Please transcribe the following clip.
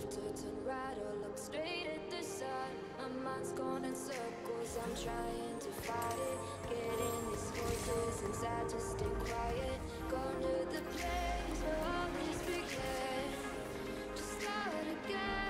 To turn right or look straight at the sun. My mind's going in circles, I'm trying to fight it. Getting these voices inside to stay quiet. Go to the place where all this began. To start again.